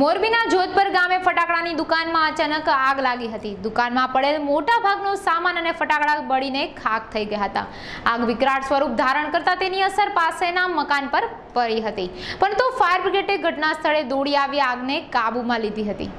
મોરબીના જોધપર ગામે ફટાકડાની દુકાનમાં અચાનક આગ લાગી હતી. દુકાનમાં પડેલ મોટા ભાગનો સામાન અને ફટાકડા બળીને ખાક થઈ ગયા હતા. આગ વિકરાળ સ્વરૂપ ધારણ કરતા તેની અસર પાસેના મકાન પર પડી હતી. પરંતુ ફાયર બ્રિગેડે ઘટના સ્થળે દોડી આવી આગને કાબૂમાં લીધી હતી.